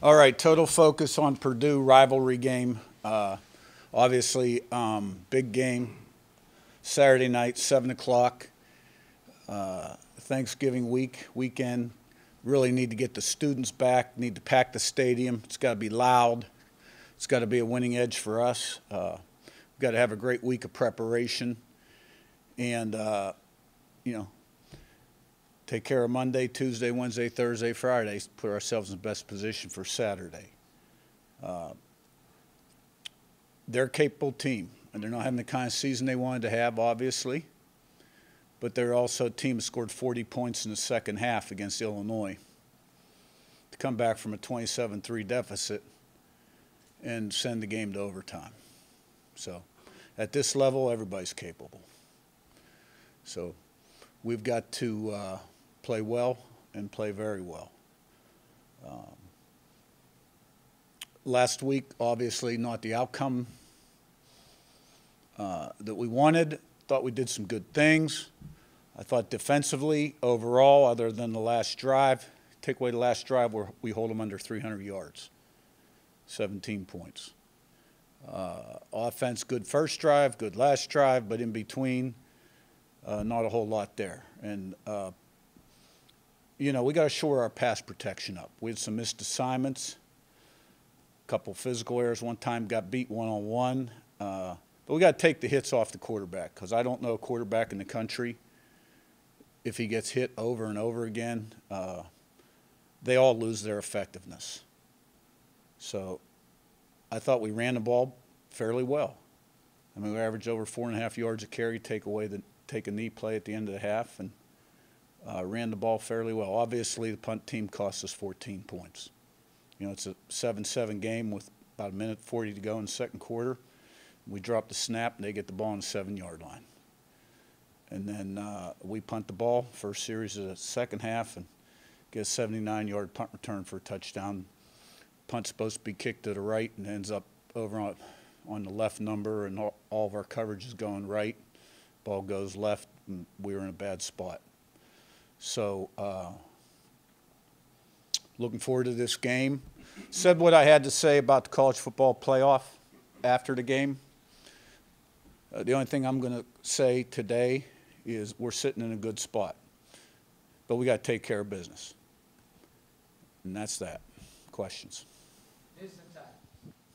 All right, total focus on Purdue rivalry game. Uh, obviously, um, big game. Saturday night, 7 o'clock. Uh, Thanksgiving week, weekend. Really need to get the students back, need to pack the stadium. It's got to be loud. It's got to be a winning edge for us. Uh, we've got to have a great week of preparation. And, uh, you know, take care of Monday, Tuesday, Wednesday, Thursday, Friday, put ourselves in the best position for Saturday. Uh, they're a capable team, and they're not having the kind of season they wanted to have, obviously. But they're also a team that scored 40 points in the second half against Illinois. To come back from a 27 3 deficit and send the game to overtime. So at this level, everybody's capable. So we've got to uh, play well and play very well. Um, last week, obviously, not the outcome uh, that we wanted. Thought we did some good things. I thought defensively, overall, other than the last drive, take away the last drive where we hold them under 300 yards, 17 points. Uh, offense, good first drive, good last drive, but in between, uh, not a whole lot there. And uh, you know, we got to shore our pass protection up. We had some missed assignments, a couple physical errors. One time got beat one on one. But we got to take the hits off the quarterback because I don't know a quarterback in the country if he gets hit over and over again, uh, they all lose their effectiveness. So I thought we ran the ball fairly well. I mean, we averaged over four and a half yards a carry, take away the take a knee play at the end of the half, and uh, ran the ball fairly well. Obviously, the punt team cost us 14 points. You know, it's a 7-7 game with about a minute 40 to go in the second quarter. We drop the snap, and they get the ball on the seven-yard line. And then uh, we punt the ball, first series of the second half, and get a 79-yard punt return for a touchdown. Punt's supposed to be kicked to the right and ends up over on, on the left number, and all, all of our coverage is going right. Ball goes left, and we were in a bad spot. So, uh, looking forward to this game. Said what I had to say about the college football playoff after the game. Uh, the only thing I'm going to say today is we're sitting in a good spot, but we got to take care of business. And that's that. Questions?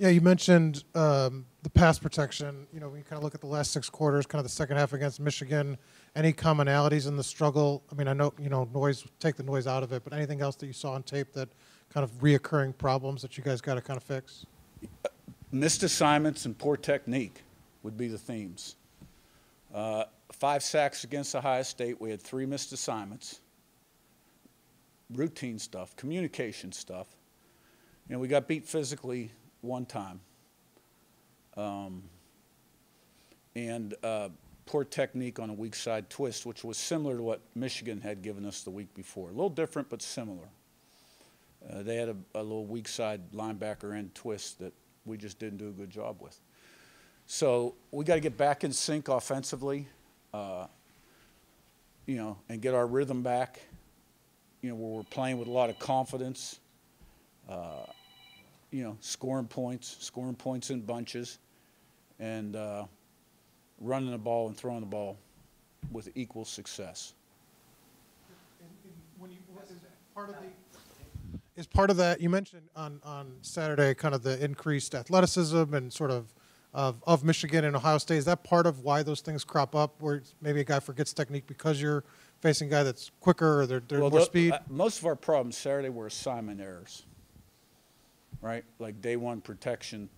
Yeah, you mentioned um, the pass protection. You know, when you kind of look at the last six quarters, kind of the second half against Michigan, any commonalities in the struggle? I mean, I know, you know, noise, take the noise out of it, but anything else that you saw on tape that kind of reoccurring problems that you guys got to kind of fix? Missed assignments and poor technique would be the themes. Uh, five sacks against Ohio State. We had three missed assignments. Routine stuff, communication stuff. You know, we got beat physically one time. Um, and uh, poor technique on a weak side twist, which was similar to what Michigan had given us the week before. A little different, but similar. Uh, they had a, a, little weak side linebacker end twist that we just didn't do a good job with. So we got to get back in sync offensively, uh, you know, and get our rhythm back. You know, where we're playing with a lot of confidence. Uh, you know, scoring points, scoring points in bunches, and uh, running the ball and throwing the ball with equal success. And, and you, is part of the is part of that you mentioned on, on Saturday kind of the increased athleticism and sort of of, of Michigan and Ohio State. Is that part of why those things crop up where maybe a guy forgets technique because you're facing a guy that's quicker or they're, they're well, more the, speed? Uh, most of our problems Saturday were assignment errors right? Like day one protection,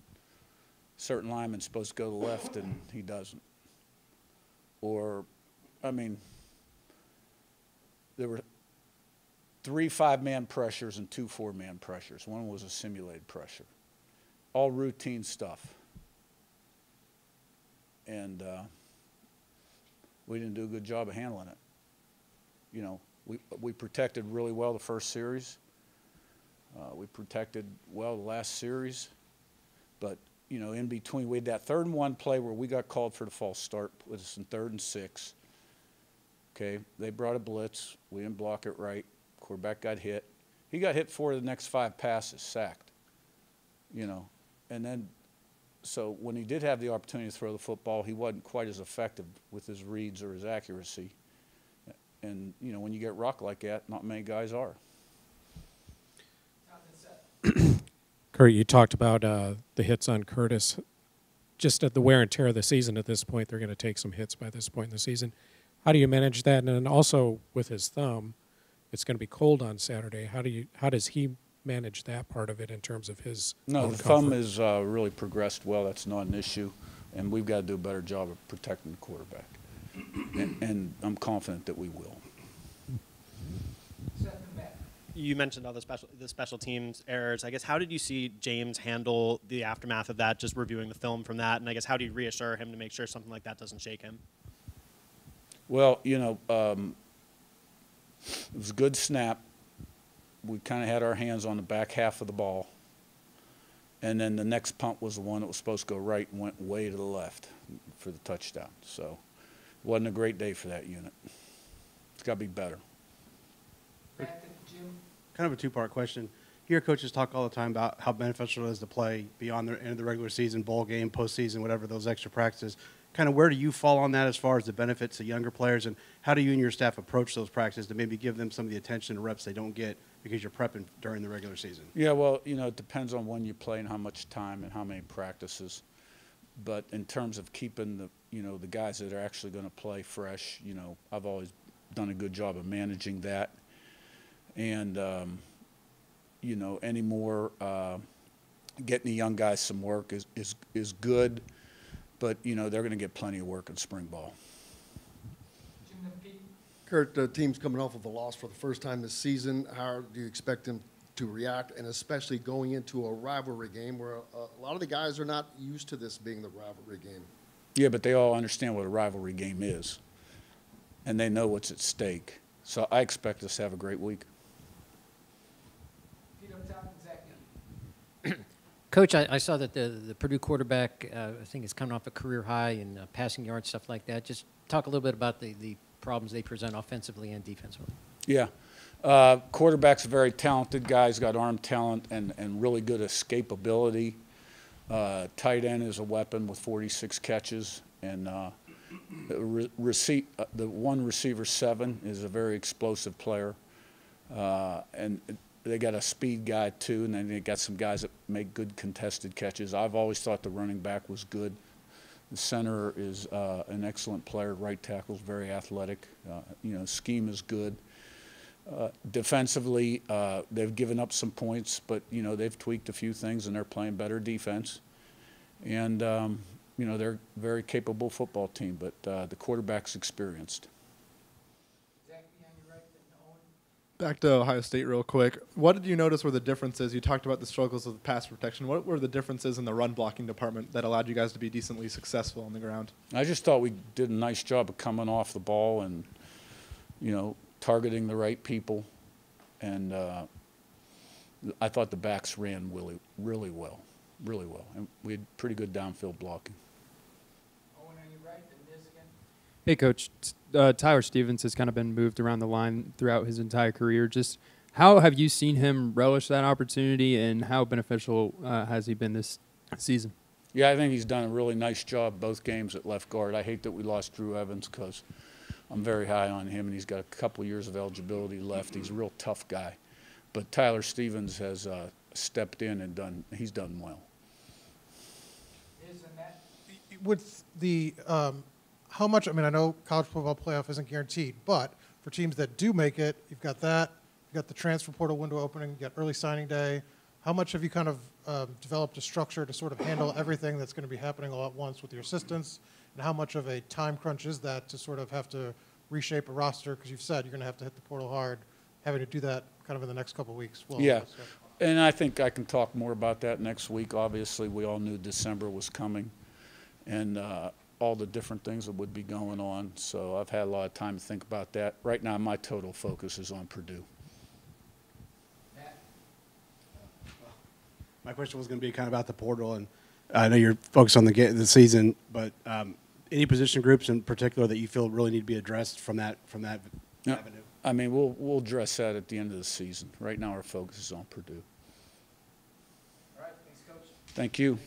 certain lineman's supposed to go to the left and he doesn't. Or, I mean, there were three five-man pressures and two four-man pressures. One was a simulated pressure. All routine stuff. And uh, we didn't do a good job of handling it. You know, we, we protected really well the first series. Uh, we protected well the last series, but you know, in between, we had that third and one play where we got called for the false start, with us in third and six. Okay, they brought a blitz. We didn't block it right. Quarterback got hit. He got hit four of the next five passes, sacked. You know, and then, so when he did have the opportunity to throw the football, he wasn't quite as effective with his reads or his accuracy. And, you know, when you get rocked like that, not many guys are. Curt, you talked about uh, the hits on Kurtis. Just at the wear and tear of the season at this point, they're going to take some hits by this point in the season. How do you manage that? And then also with his thumb, it's going to be cold on Saturday. How do you? How does he manage that part of it in terms of his? No, the thumb comfort? has uh, really progressed well. That's not an issue. And we've got to do a better job of protecting the quarterback. And, and I'm confident that we will. You mentioned all the special the special teams errors. I guess how did you see James handle the aftermath of that? Just reviewing the film from that, and I guess how do you reassure him to make sure something like that doesn't shake him? Well, you know, um, it was a good snap. We kind of had our hands on the back half of the ball. And then the next punt was the one that was supposed to go right and went way to the left for the touchdown. So it wasn't a great day for that unit. It's got to be better. Kind of a two-part question. Hear coaches talk all the time about how beneficial it is to play beyond the end of the regular season, bowl game, postseason, whatever those extra practices. Kind of where do you fall on that as far as the benefits to younger players, and how do you and your staff approach those practices to maybe give them some of the attention and reps they don't get because you're prepping during the regular season? Yeah, well, you know, it depends on when you play and how much time and how many practices. But in terms of keeping the, you know, the guys that are actually going to play fresh, you know, I've always done a good job of managing that. And, um, you know, any more, uh, getting the young guys some work is, is, is good. But, you know, they're going to get plenty of work in spring ball. Curt, the team's coming off of a loss for the first time this season. How do you expect them to react, and especially going into a rivalry game where a, a lot of the guys are not used to this being the rivalry game? Yeah, but they all understand what a rivalry game is, and they know what's at stake. So I expect us to have a great week. Coach, I, I saw that the, the Purdue quarterback, uh, I think, is coming off a career high in uh, passing yards, stuff like that. Just talk a little bit about the, the problems they present offensively and defensively. Yeah. Uh, quarterback's a very talented guy. He's got arm talent and, and really good escapability. Uh, tight end is a weapon with 46 catches. And uh, the, re- receipt, uh, the one receiver, seven, is a very explosive player. Uh, and they got a speed guy, too, and then they got some guys that make good contested catches. I've always thought the running back was good. The center is uh, an excellent player. Right tackle's very athletic. Uh, you know, scheme is good. Uh, defensively, uh, they've given up some points, but you know they've tweaked a few things and they're playing better defense. And um, you know they're a very capable football team, but uh, the quarterback's experienced. Back to Ohio State real quick. What did you notice were the differences? You talked about the struggles of pass protection. What were the differences in the run blocking department that allowed you guys to be decently successful on the ground? I just thought we did a nice job of coming off the ball and you know targeting the right people, and uh, I thought the backs ran really really well, really well, and we had pretty good downfield blocking. Hey, Coach. Uh, Tyler Stevens has kind of been moved around the line throughout his entire career. Just how have you seen him relish that opportunity, and how beneficial uh, has he been this season? Yeah, I think he's done a really nice job both games at left guard. I hate that we lost Drew Evans because I'm very high on him, and he's got a couple years of eligibility left. He's a real tough guy, but Tyler Stevens has uh, stepped in and done. He's done well. with the um, how much? I mean, I know college football playoff isn't guaranteed, but for teams that do make it, you've got that. You've got the transfer portal window opening. you've got early signing day. How much have you kind of um, developed a structure to sort of handle everything that's going to be happening all at once with your assistants? And how much of a time crunch is that to sort of have to reshape a roster? Because you've said you're going to have to hit the portal hard, having to do that kind of in the next couple of weeks. Well, Yeah. so- And I think I can talk more about that next week. Obviously, we all knew December was coming and uh, all the different things that would be going on. So I've had a lot of time to think about that. Right now, my total focus is on Purdue. My question was going to be kind of about the portal, and I know you're focused on the the season, but um, any position groups in particular that you feel really need to be addressed from that from that Yeah. avenue? I mean, we'll, we'll address that at the end of the season. Right now, our focus is on Purdue. All right, thanks, Coach. Thank you.